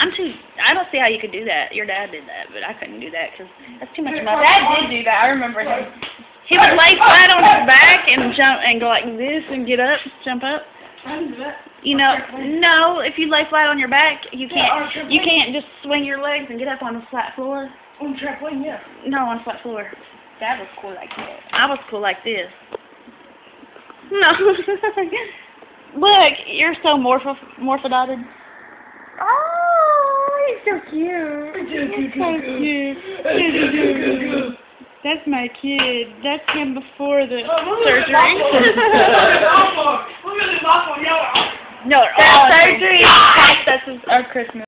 I'm too. I don't see how you could do that. Your dad did that, but I couldn't do that because that's too much muscle. Dad did do that. I remember him. He would lay flat on his back and jump and go like this and get up, jump up. I didn't do that. You know, no. If you lay flat on your back, you can't. You can't just swing your legs and get up on a flat floor. On trampoline, yeah. No, on a flat floor. Dad was cool like that. I was cool like this. No. Look, you're so morpho morphodotted. Oh, he's so cute. So cute. That's my kid. That's him before the surgery. Look at this awful yellow. no, That's surgery. surgery. That's his, our Christmas.